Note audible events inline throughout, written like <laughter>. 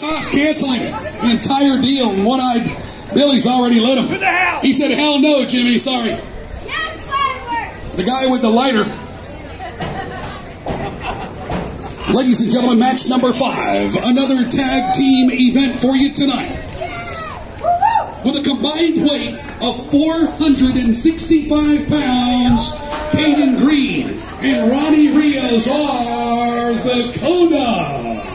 Top canceling the entire deal. One eyed Billy's already lit him. He said, Hell no, Jimmy, sorry. Yes, The guy with the lighter. Ladies and gentlemen, match number five. Another tag team event for you tonight. With a combined weight of 465 pounds, Caden Green and Ronnie Rios are the Coda.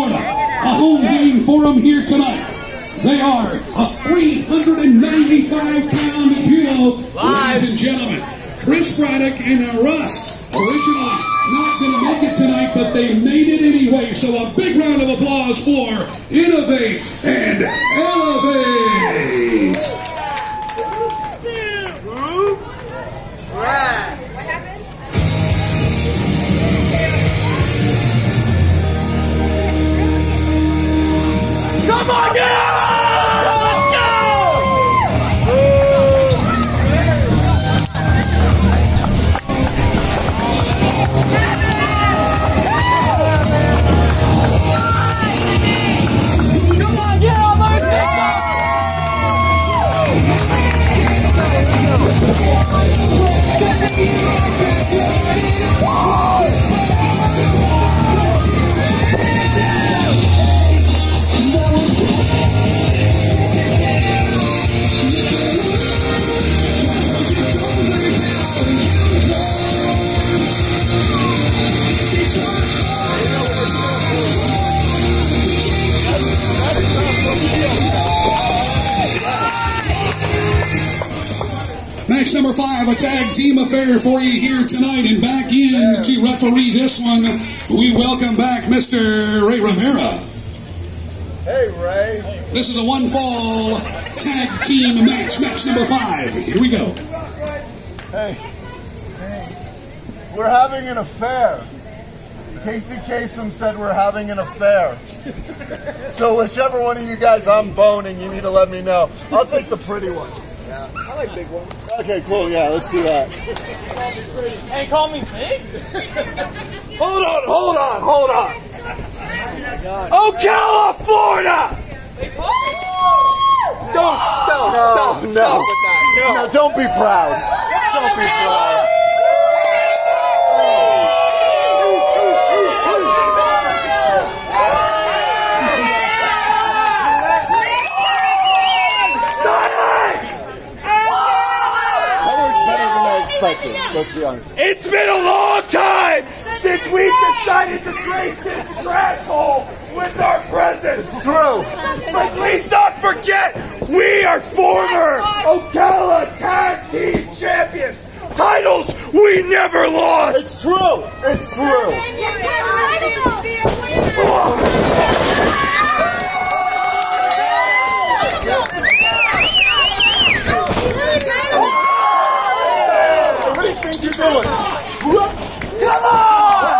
Florida, a home game for them here tonight. They are a 395 pound duo, ladies and gentlemen. Chris Braddock and Russ, originally not going to make it tonight, but they made it anyway. So a big round of applause for Innovate and Elevate. Come on, get out! Tag team affair for you here tonight. And back in to referee this one, we welcome back Mr. Ray Rivera. Hey, Ray. This is a one fall tag team match, match number five. Here we go. Hey. We're having an affair. Casey Kasem said we're having an affair. So whichever one of you guys I'm boning, you need to let me know. I'll take the pretty one. Yeah, I like big ones. Okay, cool. Yeah, let's do that. Hey, call me big? Hold on, hold on, hold on. Oh, Ocala, Florida. Don't stop, stop, no, stop with that. No. no, don't be proud. Don't be proud. That works better than I expected. Let's be honest. It's been a long time since we've decided to grace this trash hole with our presence. True. But please not forget, we are former Ocala Tag Team Champions. Titles we never lost. It's true. It's true. What do you think you're doing? Come on!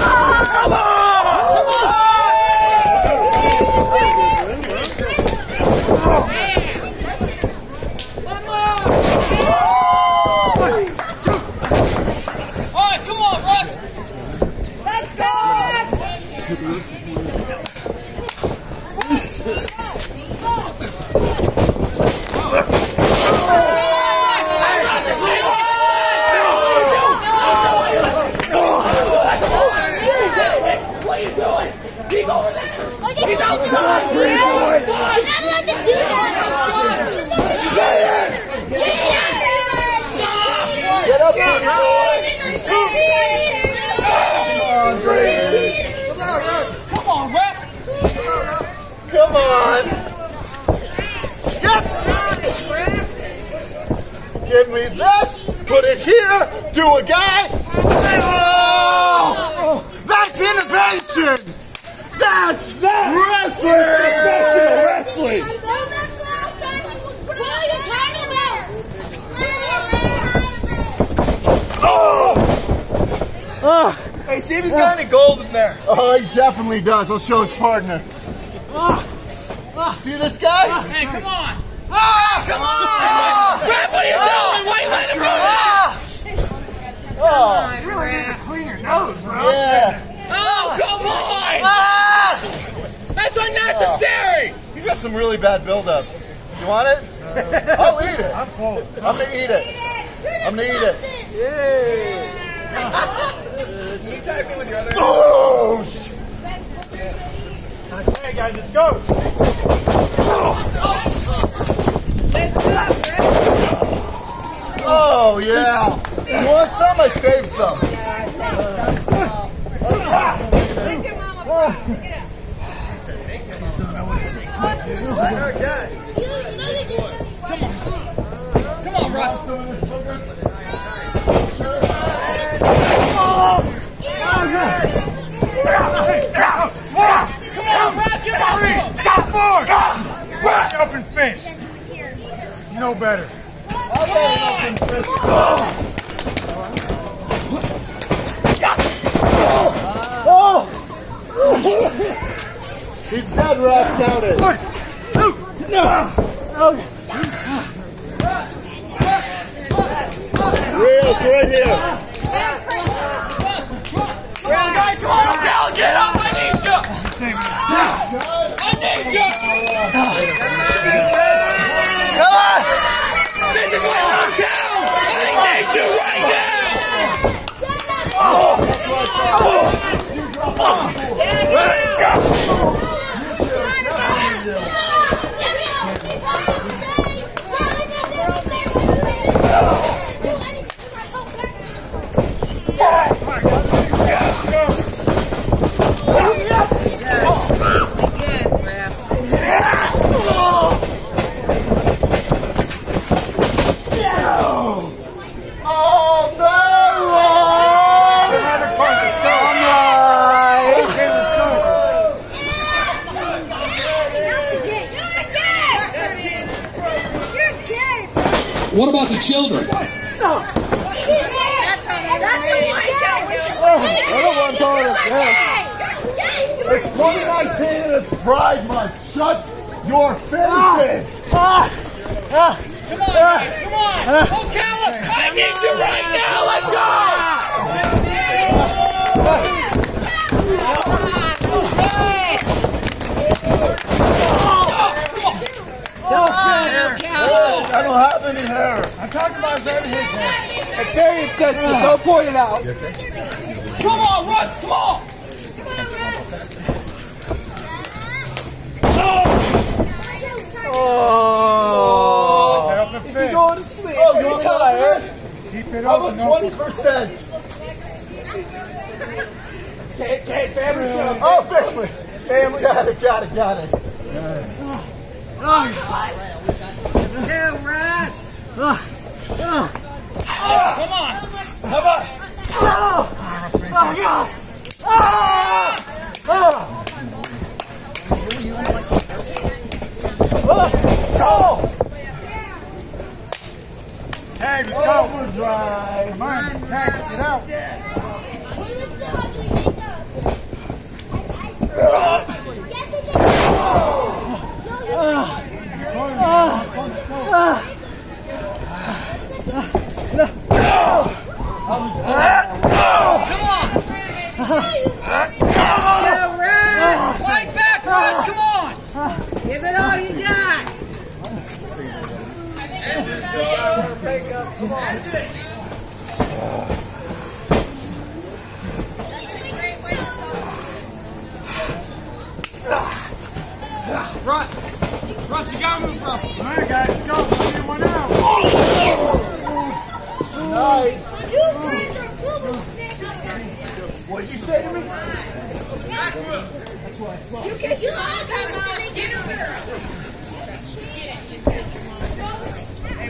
Come on! Come on! Come on. Yep. Give me this. Put it here. Do a guy. Oh! That's innovation. That's wrestling. Professional wrestling. What are you talking about? Hey, see if he's got any gold in there. Oh, he definitely does. I'll show his partner. Ah. See this guy? Ah, hey, come on. Ah, come on! Ref, ah! what are you ah! doing? Why are you letting him do that? Oh, Clean your nose, bro. yeah. Oh, come on. Ah! That's unnecessary. He's got some really bad buildup. You want it? <laughs> I'll eat it. I'm cold. I'm gonna eat it. I'm gonna eat it. <laughs> Can you tag me with your other? Oh, sh- Okay, guys, let's go. oh yeah. Want some? I saved some. Come on, oh, Russ. Come on, Russ. Get off him. Got four. Wide open fist. You know better. I'll let it open fist. He's dead, ref. Count it. One, two, Reels right here. Come on, guys. Come on, Odell. Get up. This is my hometown. I need you right now. Oh, no! Another punch. Let's go. Okay, let's go. You're gay. What about the children? That's how you I don't want to call it a It's 2019 and it's Pride Month. Shut your faces! Come on, guys. Come on. Ocala, I need you right now. Let's go. I don't have any hair. I'm talking about very his hand. It's very insensitive. Don't point it out. Come on, Russ. Come on. How about 20%? Okay, okay, family show. Oh, family. Family. Got it, got it, got it. Come on. Tag, let's Come on, tag, get out. Give it all you got. Russ. Russ, you gotta move, bro. Come on, guys, let's go. One in, one out. What'd you say to me? That's why. You can you Game over time. Game over.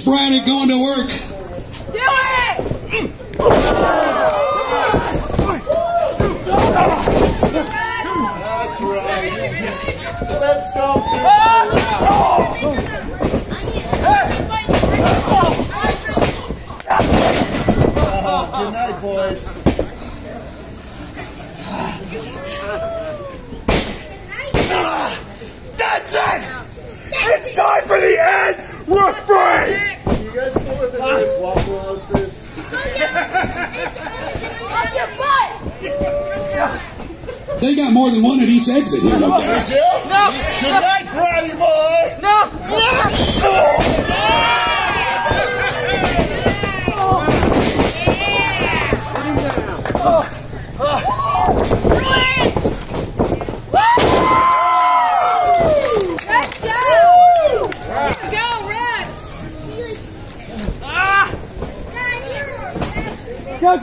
Chris Braddock going to work. Do it! That's right. So let's go. Duke. Good night, boys. That's it. It's time for the end refrain. You guys know where the nearest Waffle House is? On your butt! They got more than one at each exit here. No doubt. No. Good night, Bratty boy. Let's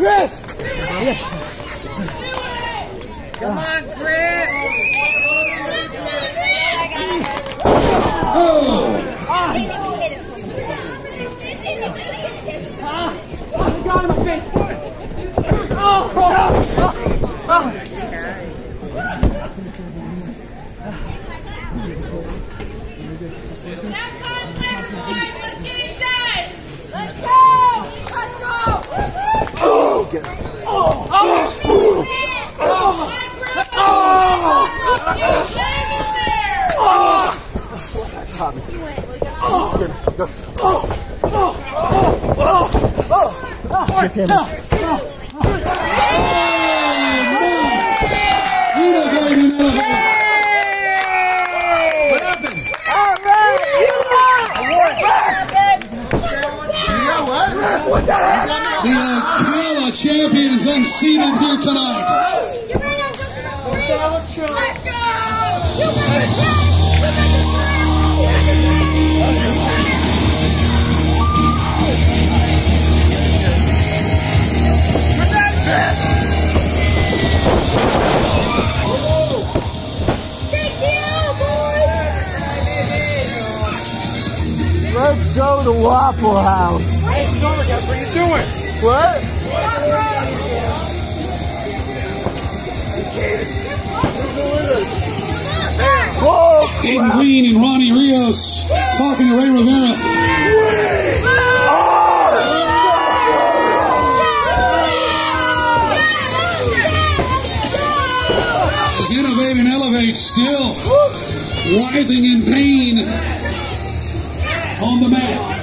Chris! Come on, Chris! Oh, Got him, I think. Let's go! Let's go! Innovating elevator. The Ocala champions unseated here tonight. You ran out of the Let's go! Let's go to Waffle House. What are you doing? What? Whoa! Aiden Green and Ronnie Rios talking to Ray Rivera. As Innovate and Elevate still writhing in pain on the mat.